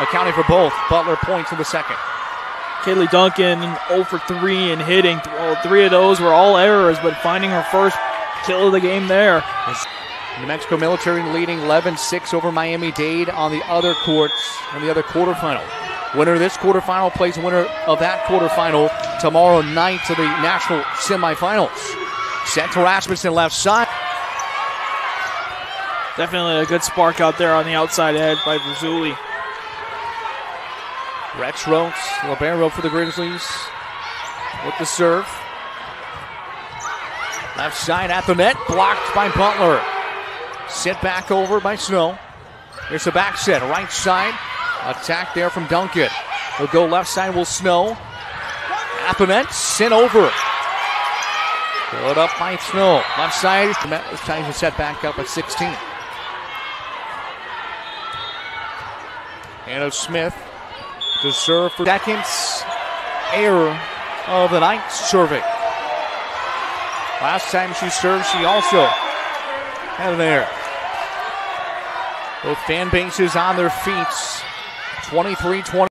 accounting for both. Butler points in the second. Kaylee Duncan 0 for 3 and hitting. Well, three of those were all errors, but finding her first kill of the game there. New Mexico Military leading 11-6 over Miami Dade on the other courts in the other quarterfinal. Winner of this quarterfinal plays winner of that quarterfinal tomorrow night to the national semifinals. Set to Rasmussen left side. Definitely a good spark out there on the outside edge by Verzuli. Rex Roach, Libero for the Grizzlies with the serve. Left side at the net, blocked by Butler. Sit back over by Snow. Here's a back set, right side. Attack there from Duncan. He'll go left side, will Snow. At the net, sent over. Good up by Snow. Left side, trying to set back up at 16. Anna Smith to serve for seconds. Error of the night serving. Last time she served, she also had an error. Both fan bases on their feet. 23 20.